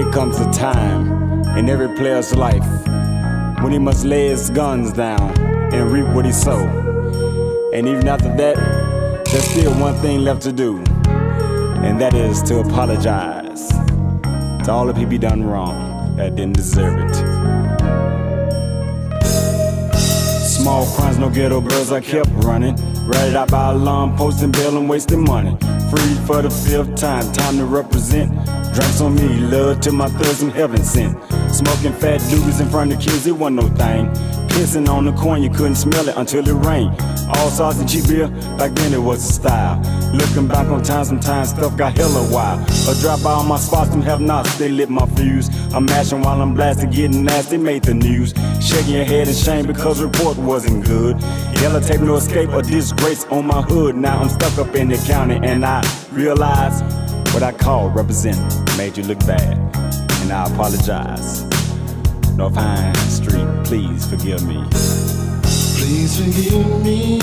Comes a time in every player's life when he must lay his guns down and reap what he sow. And even after that, there's still one thing left to do, and that is to apologize to all the people he done wrong that didn't deserve it. Small crimes, no ghetto birds, I kept running. Ratted out by alarm, posting bail and wasting money. Free for the fifth time, time to represent. Drinks on me, love to my thugs and heaven sent. Smoking fat doobies in front of kids, it wasn't no thing. Pissing on the corn, you couldn't smell it until it rained. All sauce and cheap beer, back then it was a style. Looking back on time, sometimes stuff got hella wild. A drop on my spots, them have nots, they lit my fuse. I'm mashing while I'm blasting, getting nasty, made the news. Shaking your head in shame because report wasn't good. Yellow tape, no escape, or disgrace on my hood. Now I'm stuck up in the county and I realize what I call representing made you look bad. And I apologize. North Pine Street, please forgive me. Please forgive me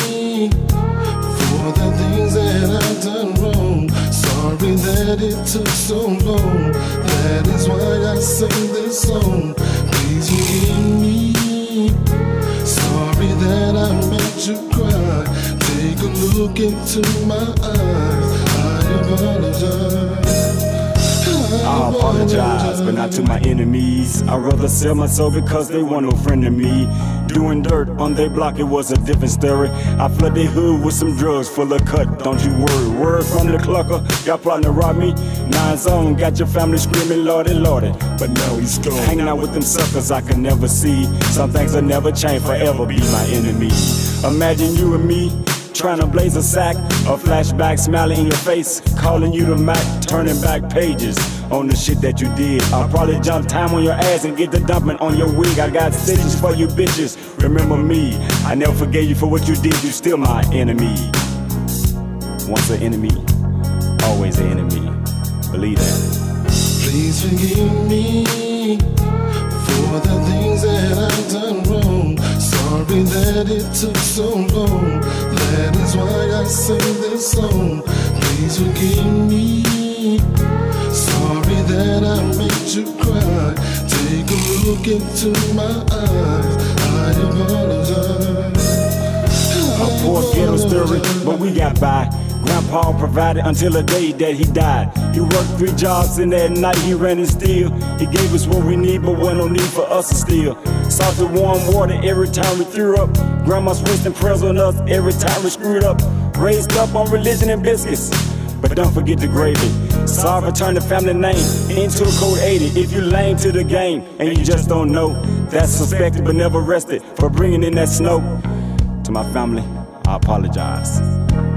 for the things that I've done wrong. Sorry that it took so long. That is why I sing this song. Please forgive me. Sorry that I made you cry. Take a look into my eyes. I apologize. I apologize, but not to my enemies. I'd rather sell my soul because they want no friend of me. Doing dirt on their block, it was a different story. I flood their hood with some drugs full of cut, don't you worry. Word from the clucker, y'all plotting to rob me. Nine zone, got your family screaming, Lordy, Lordy. But now he's gone. Hanging out with them suckers I can never see. Some things will never change, forever be my enemy. Imagine you and me trying to blaze a sack. A flashback smiling in your face, calling you the Mac, turning back pages on the shit that you did. I'll probably jump time on your ass and get the dumping on your wig. I got stitches for you bitches. Remember me, I never forgave you for what you did, you still my enemy. Once an enemy, always an enemy. Believe that. Please forgive me that it took so long. That is why I sing this song. Please forgive me. Sorry that I made you cry. Take a look into my eyes. I apologize. A poor ghetto story, but we got by. Grandpa provided until the day that he died. He worked three jobs and that night he ran and steal. He gave us what we need, but wasn't no need for us to steal. Salted warm water every time we threw up. Grandma's wasting prayers on us every time we screwed up. Raised up on religion and biscuits. But don't forget the gravy. Sorry turning the family name into a code 80. If you lame to the game and you just don't know, that's suspected but never arrested for bringing in that snow. To my family, I apologize.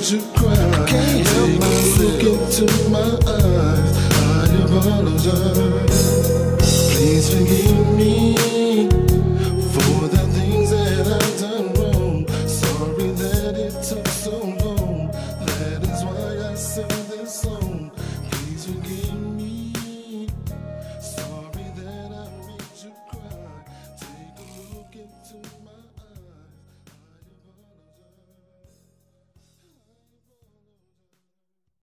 You cry.